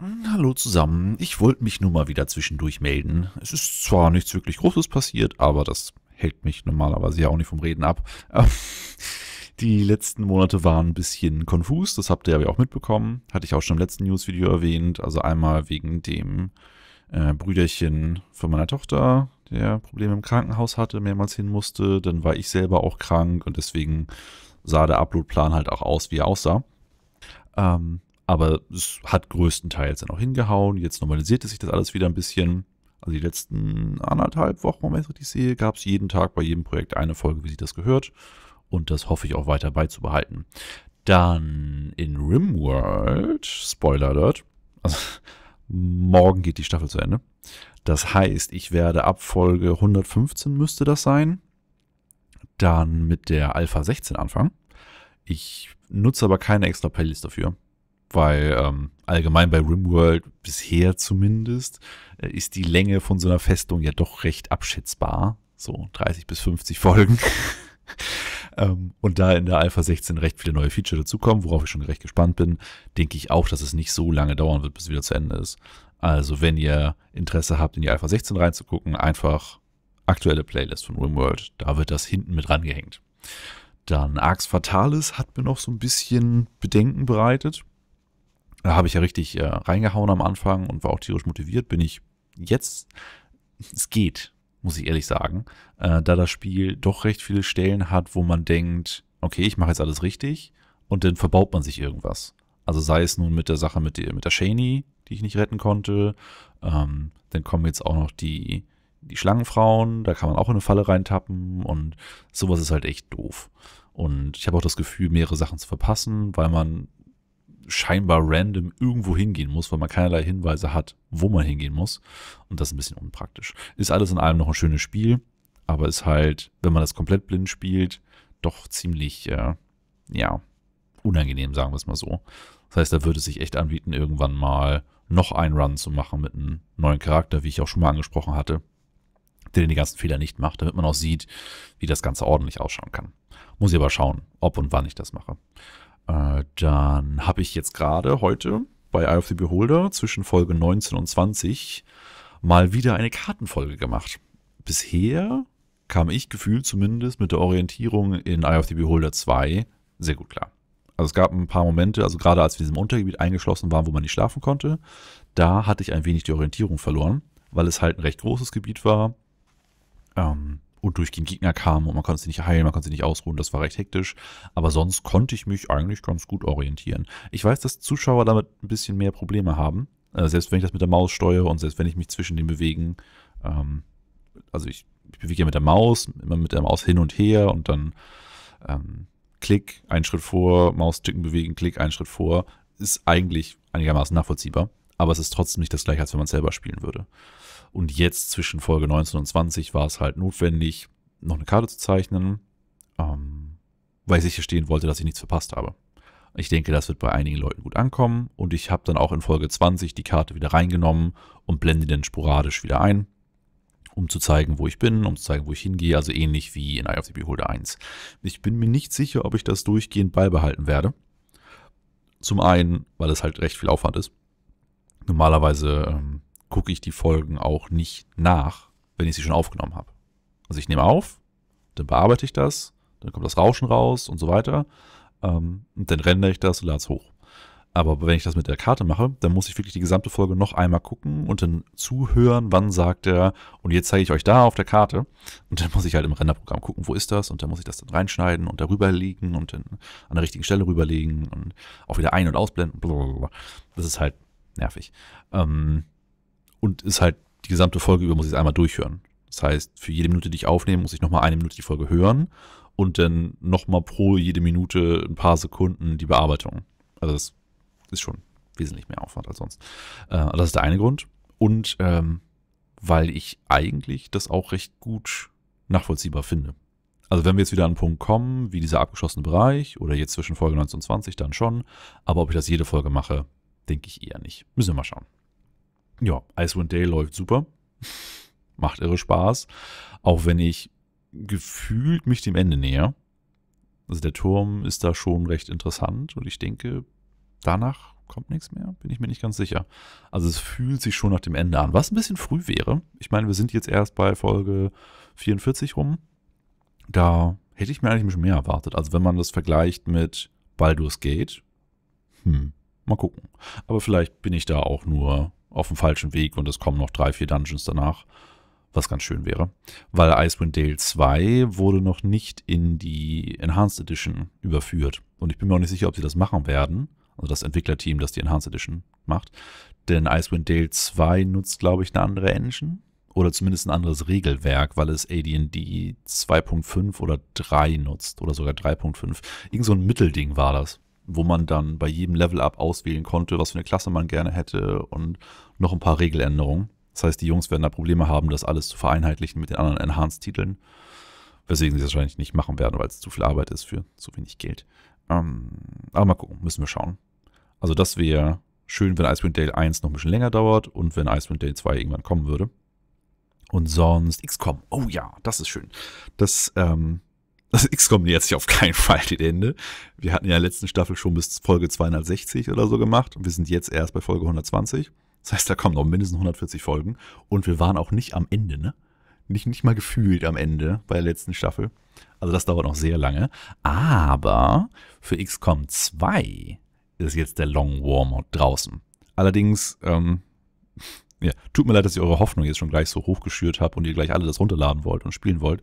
Hallo zusammen. Ich wollte mich nur mal wieder zwischendurch melden. Es ist zwar nichts wirklich Großes passiert, aber das hält mich normalerweise ja auch nicht vom Reden ab. Die letzten Monate waren ein bisschen konfus, das habt ihr ja auch mitbekommen. Hatte ich auch schon im letzten News-Video erwähnt. Also einmal wegen dem äh, Brüderchen von meiner Tochter, der Probleme im Krankenhaus hatte, mehrmals hin musste. Dann war ich selber auch krank und deswegen sah der Uploadplan halt auch aus, wie er aussah. Ähm, aber es hat größtenteils dann auch hingehauen. Jetzt normalisierte sich das alles wieder ein bisschen. Also die letzten anderthalb Wochen, wenn ich es richtig sehe, gab es jeden Tag bei jedem Projekt eine Folge, wie sich das gehört. Und das hoffe ich auch weiter beizubehalten. Dann in Rimworld, Spoiler Alert, also morgen geht die Staffel zu Ende. Das heißt, ich werde ab Folge 115 müsste das sein. Dann mit der Alpha 16 anfangen. Ich nutze aber keine extra Playlist dafür weil ähm, allgemein bei RimWorld bisher zumindest äh, ist die Länge von so einer Festung ja doch recht abschätzbar. So 30 bis 50 Folgen. ähm, und da in der Alpha 16 recht viele neue Feature dazukommen, worauf ich schon recht gespannt bin, denke ich auch, dass es nicht so lange dauern wird, bis es wieder zu Ende ist. Also wenn ihr Interesse habt, in die Alpha 16 reinzugucken, einfach aktuelle Playlist von RimWorld. Da wird das hinten mit rangehängt. Dann Arx Fatalis hat mir noch so ein bisschen Bedenken bereitet. Da habe ich ja richtig äh, reingehauen am Anfang und war auch tierisch motiviert. Bin ich jetzt, es geht, muss ich ehrlich sagen, äh, da das Spiel doch recht viele Stellen hat, wo man denkt, okay, ich mache jetzt alles richtig und dann verbaut man sich irgendwas. Also sei es nun mit der Sache mit, der, mit der Shani, die ich nicht retten konnte, ähm, dann kommen jetzt auch noch die, die Schlangenfrauen, da kann man auch in eine Falle reintappen und sowas ist halt echt doof. Und ich habe auch das Gefühl, mehrere Sachen zu verpassen, weil man scheinbar random irgendwo hingehen muss, weil man keinerlei Hinweise hat, wo man hingehen muss. Und das ist ein bisschen unpraktisch. Ist alles in allem noch ein schönes Spiel, aber ist halt, wenn man das komplett blind spielt, doch ziemlich, äh, ja, unangenehm, sagen wir es mal so. Das heißt, da würde es sich echt anbieten, irgendwann mal noch einen Run zu machen mit einem neuen Charakter, wie ich auch schon mal angesprochen hatte, der den ganzen Fehler nicht macht, damit man auch sieht, wie das Ganze ordentlich ausschauen kann. Muss ich aber schauen, ob und wann ich das mache. Äh, dann habe ich jetzt gerade heute bei Eye of the Beholder zwischen Folge 19 und 20 mal wieder eine Kartenfolge gemacht. Bisher kam ich gefühlt zumindest mit der Orientierung in Eye of the Beholder 2 sehr gut klar. Also es gab ein paar Momente, also gerade als wir in diesem Untergebiet eingeschlossen waren, wo man nicht schlafen konnte, da hatte ich ein wenig die Orientierung verloren, weil es halt ein recht großes Gebiet war. Ähm, und durchgehend Gegner kamen und man konnte sie nicht heilen, man konnte sie nicht ausruhen, das war recht hektisch. Aber sonst konnte ich mich eigentlich ganz gut orientieren. Ich weiß, dass Zuschauer damit ein bisschen mehr Probleme haben. Äh, selbst wenn ich das mit der Maus steuere und selbst wenn ich mich zwischen den bewegen, ähm, also ich, ich bewege ja mit der Maus, immer mit der Maus hin und her und dann ähm, Klick, einen Schritt vor, Mausticken bewegen, Klick, einen Schritt vor, ist eigentlich einigermaßen nachvollziehbar. Aber es ist trotzdem nicht das gleiche, als wenn man es selber spielen würde. Und jetzt zwischen Folge 19 und 20 war es halt notwendig, noch eine Karte zu zeichnen, ähm, weil ich sicherstehen wollte, dass ich nichts verpasst habe. Ich denke, das wird bei einigen Leuten gut ankommen und ich habe dann auch in Folge 20 die Karte wieder reingenommen und blende den sporadisch wieder ein, um zu zeigen, wo ich bin, um zu zeigen, wo ich hingehe, also ähnlich wie in Eye of the Beholder 1. Ich bin mir nicht sicher, ob ich das durchgehend beibehalten werde. Zum einen, weil es halt recht viel Aufwand ist. Normalerweise ähm, gucke ich die Folgen auch nicht nach, wenn ich sie schon aufgenommen habe. Also ich nehme auf, dann bearbeite ich das, dann kommt das Rauschen raus und so weiter. Ähm, und dann rendere ich das und lade es hoch. Aber wenn ich das mit der Karte mache, dann muss ich wirklich die gesamte Folge noch einmal gucken und dann zuhören, wann sagt er, und jetzt zeige ich euch da auf der Karte. Und dann muss ich halt im Renderprogramm gucken, wo ist das? Und dann muss ich das dann reinschneiden und darüber legen und dann an der richtigen Stelle rüberlegen und auch wieder ein- und ausblenden. Das ist halt nervig. Ähm, und ist halt die gesamte Folge über muss ich es einmal durchhören. Das heißt, für jede Minute, die ich aufnehme, muss ich nochmal eine Minute die Folge hören und dann nochmal pro jede Minute ein paar Sekunden die Bearbeitung. Also das ist schon wesentlich mehr Aufwand als sonst. Äh, das ist der eine Grund. Und ähm, weil ich eigentlich das auch recht gut nachvollziehbar finde. Also wenn wir jetzt wieder an einen Punkt kommen, wie dieser abgeschlossene Bereich oder jetzt zwischen Folge 19 und 20, dann schon. Aber ob ich das jede Folge mache, denke ich eher nicht. Müssen wir mal schauen. Ja, Icewind Day läuft super. Macht irre Spaß. Auch wenn ich gefühlt mich dem Ende näher. Also der Turm ist da schon recht interessant und ich denke, danach kommt nichts mehr? Bin ich mir nicht ganz sicher. Also es fühlt sich schon nach dem Ende an, was ein bisschen früh wäre. Ich meine, wir sind jetzt erst bei Folge 44 rum. Da hätte ich mir eigentlich ein bisschen mehr erwartet. Also wenn man das vergleicht mit Baldur's Gate, hm, mal gucken. Aber vielleicht bin ich da auch nur auf dem falschen Weg und es kommen noch drei, vier Dungeons danach, was ganz schön wäre. Weil Icewind Dale 2 wurde noch nicht in die Enhanced Edition überführt. Und ich bin mir auch nicht sicher, ob sie das machen werden. Also das Entwicklerteam, das die Enhanced Edition macht. Denn Icewind Dale 2 nutzt, glaube ich, eine andere Engine. Oder zumindest ein anderes Regelwerk, weil es AD&D 2.5 oder 3 nutzt. Oder sogar 3.5. Irgend so ein Mittelding war das wo man dann bei jedem Level-Up auswählen konnte, was für eine Klasse man gerne hätte und noch ein paar Regeländerungen. Das heißt, die Jungs werden da Probleme haben, das alles zu vereinheitlichen mit den anderen Enhanced-Titeln. Weswegen sie das wahrscheinlich nicht machen werden, weil es zu viel Arbeit ist für zu wenig Geld. Ähm, aber mal gucken, müssen wir schauen. Also das wäre schön, wenn Icewind Dale 1 noch ein bisschen länger dauert und wenn Icewind Dale 2 irgendwann kommen würde. Und sonst XCOM. Oh ja, das ist schön. Das ähm, das XCOM nähert sich auf keinen Fall dem Ende. Wir hatten ja in der letzten Staffel schon bis Folge 260 oder so gemacht und wir sind jetzt erst bei Folge 120. Das heißt, da kommen noch mindestens 140 Folgen und wir waren auch nicht am Ende, ne? Nicht, nicht mal gefühlt am Ende bei der letzten Staffel. Also das dauert noch sehr lange. Aber für XCOM 2 ist jetzt der Long War Mod draußen. Allerdings, ähm, ja, tut mir leid, dass ich eure Hoffnung jetzt schon gleich so hochgeschürt habe und ihr gleich alle das runterladen wollt und spielen wollt.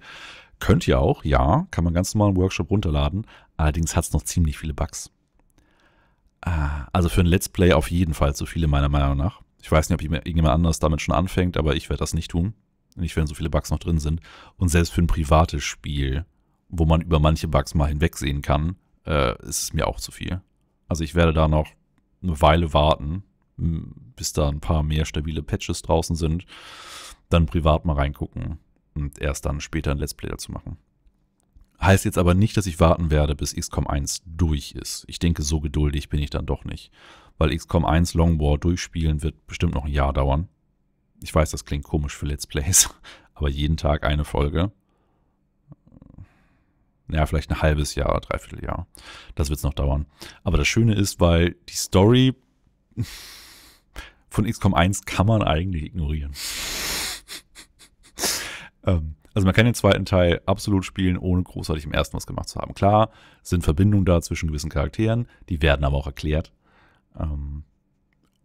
Könnt ihr auch, ja, kann man ganz normal einen Workshop runterladen. Allerdings hat es noch ziemlich viele Bugs. Ah, also für ein Let's Play auf jeden Fall zu viele, meiner Meinung nach. Ich weiß nicht, ob irgendjemand anderes damit schon anfängt, aber ich werde das nicht tun. Nicht, wenn so viele Bugs noch drin sind. Und selbst für ein privates Spiel, wo man über manche Bugs mal hinwegsehen kann, äh, ist es mir auch zu viel. Also ich werde da noch eine Weile warten, bis da ein paar mehr stabile Patches draußen sind. Dann privat mal reingucken und erst dann später ein Let's Play dazu machen. Heißt jetzt aber nicht, dass ich warten werde, bis XCOM 1 durch ist. Ich denke, so geduldig bin ich dann doch nicht. Weil XCOM 1 Long War durchspielen wird bestimmt noch ein Jahr dauern. Ich weiß, das klingt komisch für Let's Plays, aber jeden Tag eine Folge. Ja, vielleicht ein halbes Jahr, dreiviertel Jahr. Das wird es noch dauern. Aber das Schöne ist, weil die Story von XCOM 1 kann man eigentlich ignorieren. Ähm, also man kann den zweiten Teil absolut spielen, ohne großartig im ersten was gemacht zu haben. Klar, sind Verbindungen da zwischen gewissen Charakteren, die werden aber auch erklärt. Ähm,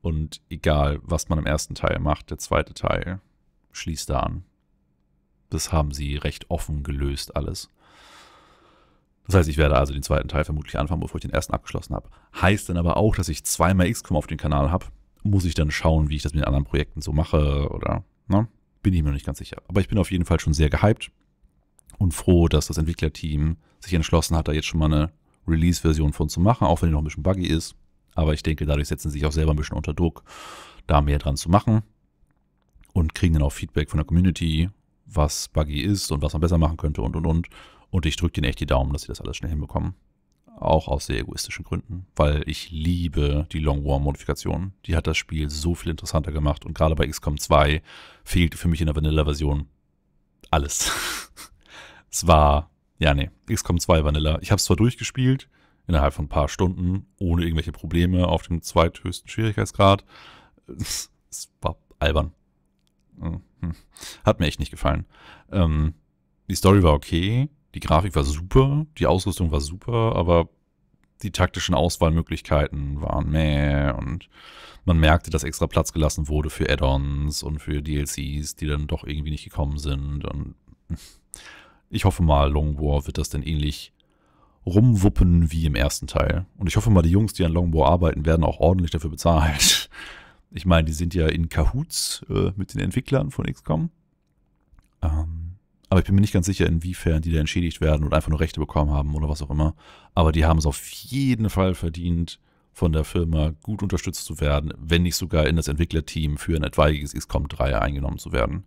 und egal, was man im ersten Teil macht, der zweite Teil schließt da an. Das haben sie recht offen gelöst, alles. Das heißt, ich werde also den zweiten Teil vermutlich anfangen, bevor ich den ersten abgeschlossen habe. Heißt dann aber auch, dass ich zweimal XCOM auf dem Kanal habe. Muss ich dann schauen, wie ich das mit den anderen Projekten so mache oder, ne? Bin ich mir noch nicht ganz sicher. Aber ich bin auf jeden Fall schon sehr gehypt und froh, dass das Entwicklerteam sich entschlossen hat, da jetzt schon mal eine Release-Version von zu machen, auch wenn die noch ein bisschen buggy ist. Aber ich denke, dadurch setzen sie sich auch selber ein bisschen unter Druck, da mehr dran zu machen und kriegen dann auch Feedback von der Community, was buggy ist und was man besser machen könnte und und und. Und ich drücke denen echt die Daumen, dass sie das alles schnell hinbekommen. Auch aus sehr egoistischen Gründen, weil ich liebe die Long War Modifikation. Die hat das Spiel so viel interessanter gemacht und gerade bei XCOM 2 fehlte für mich in der Vanilla-Version alles. es war, ja, nee, XCOM 2 Vanilla. Ich habe es zwar durchgespielt, innerhalb von ein paar Stunden, ohne irgendwelche Probleme auf dem zweithöchsten Schwierigkeitsgrad. Es, war albern. Hm, hm. Hat mir echt nicht gefallen. Ähm, die Story war okay, die Grafik war super, die Ausrüstung war super, aber die taktischen Auswahlmöglichkeiten waren meh und man merkte, dass extra Platz gelassen wurde für Add-ons und für DLCs, die dann doch irgendwie nicht gekommen sind. Und ich hoffe mal, Long War wird das dann ähnlich rumwuppen wie im ersten Teil. Und ich hoffe mal, die Jungs, die an Long War arbeiten, werden auch ordentlich dafür bezahlt. Ich meine, die sind ja in Cahoots äh, mit den Entwicklern von XCOM. Ähm, aber ich bin mir nicht ganz sicher, inwiefern die da entschädigt werden oder einfach nur Rechte bekommen haben oder was auch immer. Aber die haben es auf jeden Fall verdient, von der Firma gut unterstützt zu werden, wenn nicht sogar in das Entwicklerteam für ein etwaiges XCOM 3 eingenommen zu werden.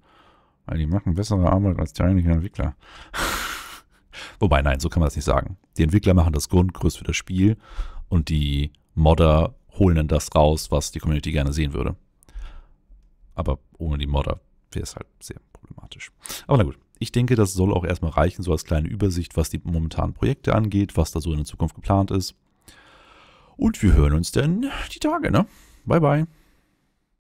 Weil die machen bessere Arbeit als die eigentlichen Entwickler. Wobei, nein, so kann man das nicht sagen. Die Entwickler machen das Grundgerüst für das Spiel und die Modder holen dann das raus, was die Community gerne sehen würde. Aber ohne die Modder wäre es halt sehr problematisch. Aber na gut. Ich denke, das soll auch erstmal reichen, so als kleine Übersicht, was die momentanen Projekte angeht, was da so in der Zukunft geplant ist. Und wir hören uns dann die Tage, ne? Bye, bye.